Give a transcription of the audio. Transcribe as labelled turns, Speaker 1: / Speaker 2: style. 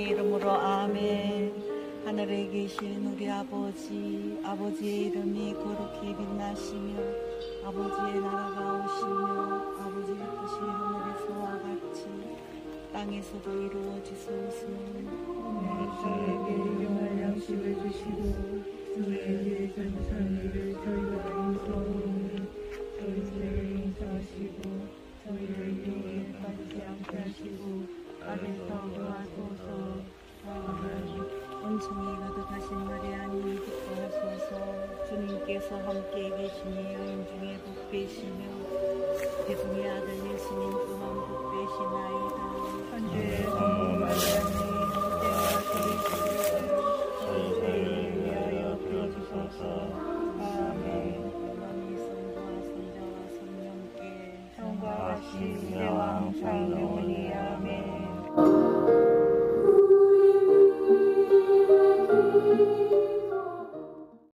Speaker 1: 예수의 이름으로 아멘. 하늘에 계신 우리 아버지 아버지의 이름이 거룩히 빛나시며 아버지의 나라가 오시며 아버지의 뜻이 하늘에서와 같이 땅에서도 이루어지소서.
Speaker 2: 오늘 저에게 영원한 양식을 주시고 우리에게 감사합니다 천천히가도
Speaker 1: 가신 마리아님 기뻐하소서 주님께서 함께 계시니 여인 중에 복되시며 대중의 아들 예수님 또한 복되시나이다 아멘 성과 성령께 성과